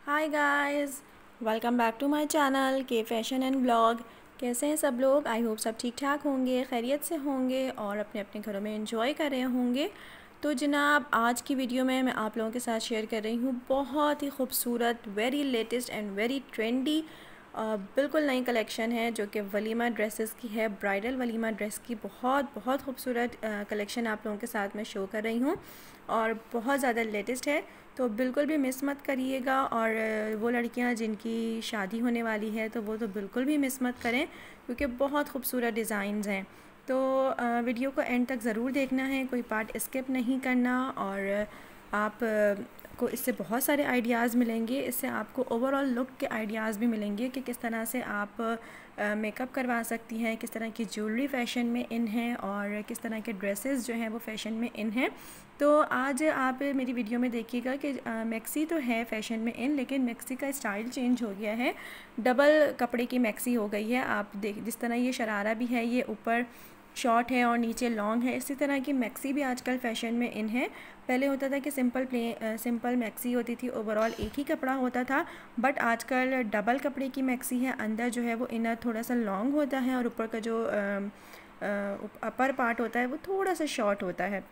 Hi guys welcome back to my channel K fashion and blog कैसे हैं सब लोग? आई होप सब ठीक ठाक होंगे, खैरियत से होंगे और अपने अपने घरों में इंजॉय कर रहे होंगे। तो जनाब, आज की वीडियो में मैं आप लोगों के साथ शेयर कर रही हूँ बहुत ही खूबसूरत very latest and very trendy बिल्कुल नई कलेक्शन है जो कि वलीमा ड्रेसेस की है, ब्राइडल वलीमा ड्रेस की। बहुत बहुत खूबसूरत कलेक्शन आप लोगों के साथ में शो कर रही हूँ और बहुत ज़्यादा लेटेस्ट है। तो बिल्कुल भी मिस मत करिएगा और वो लड़कियाँ जिनकी शादी होने वाली है तो वो तो बिल्कुल भी मिस मत करें क्योंकि बहुत खूबसूरत डिज़ाइंस हैं। तो वीडियो को एंड तक ज़रूर देखना है, कोई पार्ट स्किप नहीं करना और आप को इससे बहुत सारे आइडियाज़ मिलेंगे, इससे आपको ओवरऑल लुक के आइडियाज़ भी मिलेंगे कि किस तरह से आप मेकअप करवा सकती हैं, किस तरह की ज्वेलरी फ़ैशन में इन है और किस तरह के ड्रेसेस जो हैं वो फ़ैशन में इन हैं। तो आज आप मेरी वीडियो में देखिएगा कि मैक्सी तो है फ़ैशन में इन, लेकिन मैक्सी का स्टाइल चेंज हो गया है। डबल कपड़े की मैक्सी हो गई है। आप देख, जिस तरह ये शरारा भी है, ये ऊपर शॉर्ट है और नीचे लॉन्ग है। इसी तरह की मैक्सी भी आजकल फ़ैशन में इन है। पहले होता था कि सिंपल प्ले सिंपल मैक्सी होती थी ओवरऑल एक ही कपड़ा होता था बट आजकल डबल कपड़े की मैक्सी है। अंदर जो है वो इनर थोड़ा सा लॉन्ग होता है और ऊपर का जो अपर पार्ट होता है वो थोड़ा सा शॉर्ट होता है।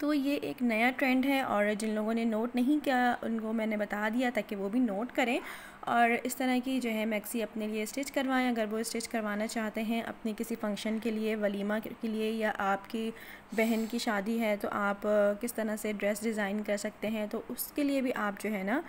तो ये एक नया ट्रेंड है और जिन लोगों ने नोट नहीं किया, उनको मैंने बता दिया ताकि वो भी नोट करें। और इस तरह की जो है मैक्सी अपने लिए स्टिच करवाएँ। अगर वो स्टिच करवाना चाहते हैं अपने किसी फ़ंक्शन के लिए, वलीमा के लिए या आपकी बहन की शादी है तो आप किस तरह से ड्रेस डिज़ाइन कर सकते हैं? तो उसके लिए भी आप जो है ना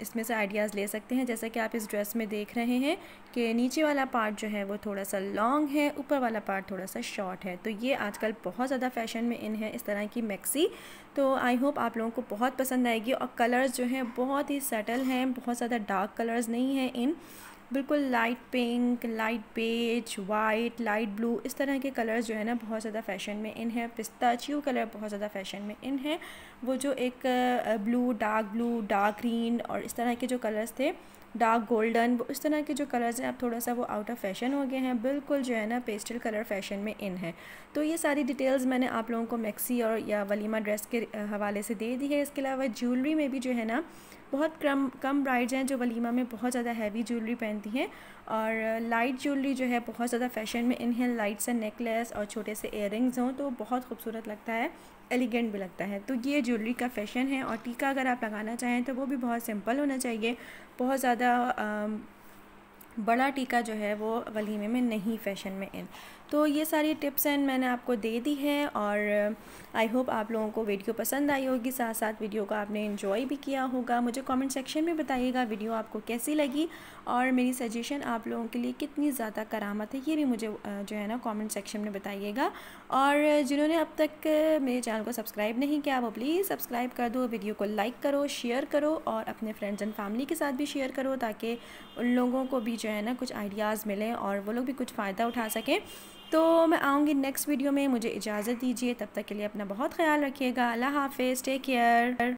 इसमें से आइडियाज़ ले सकते हैं। जैसा कि आप इस ड्रेस में देख रहे हैं कि नीचे वाला पार्ट जो है वो थोड़ा सा लॉन्ग है, ऊपर वाला पार्ट थोड़ा सा शॉर्ट है। तो ये आजकल बहुत ज़्यादा फ़ैशन में इन है, इस तरह की मैक्सी तो आई होप आप लोगों को बहुत पसंद आएगी और कलर्स जो हैं बहुत ही सटल हैं, बहुत ज़्यादा डार्क कलर्स नहीं हैं इन। बिल्कुल light pink light beige white light blue इस तरह के कलर्स जो है ना बहुत ज़्यादा फ़ैशन में इन है। पिस्ता पिस्ताचियो कलर बहुत ज़्यादा फ़ैशन में इन है। वो जो एक blue dark blue dark green और इस तरह के जो कलर्स थे डार्क गोल्डन वो इस तरह के जो कलर्स हैं, अब थोड़ा सा वो आउट ऑफ़ फ़ैशन हो गए हैं। बिल्कुल जो है ना पेस्टल कलर फ़ैशन में इन है। तो ये सारी डिटेल्स मैंने आप लोगों को मैक्सी और या वलीमा ड्रेस के हवाले से दे दी है। इसके अलावा ज्वेलरी में भी जो है ना बहुत कम कम ब्राइड्स हैं जो वलीमा में बहुत ज़्यादा हैवी ज्वेलरी पहनती हैं और लाइट ज्वेलरी जो है बहुत ज़्यादा फ़ैशन में इन्हें लाइट से नेकलेस और छोटे से इयर हों तो बहुत खूबसूरत लगता है एलिगेंट भी लगता है। तो ये ज्वेलरी का फ़ैशन है और टीका अगर आप लगाना चाहें तो वो भी बहुत सिंपल होना चाहिए, बहुत ज़्यादा बड़ा टीका जो है वो वलीमे में नहीं, फ़ैशन में इन। तो ये सारी टिप्स एंड मैंने आपको दे दी है और आई होप आप लोगों को वीडियो पसंद आई होगी। साथ साथ वीडियो को आपने इन्जॉय भी किया होगा। मुझे कमेंट सेक्शन में बताइएगा वीडियो आपको कैसी लगी और मेरी सजेशन आप लोगों के लिए कितनी ज़्यादा करामत है, ये भी मुझे जो है ना कमेंट सेक्शन में बताइएगा। और जिन्होंने अब तक मेरे चैनल को सब्सक्राइब नहीं किया, वो प्लीज़ सब्सक्राइब कर दो वीडियो को लाइक करो शेयर करो और अपने फ्रेंड्स एंड फैमिली के साथ भी शेयर करो ताकि उन लोगों को भी जो है ना, कुछ आइडियाज़ मिले और वो लोग भी कुछ फ़ायदा उठा सकें। तो मैं आऊँगी नेक्स्ट वीडियो में, मुझे इजाज़त दीजिए। तब तक के लिए अपना बहुत ख्याल रखिएगा। अल्लाह हाफिज़ टेक केयर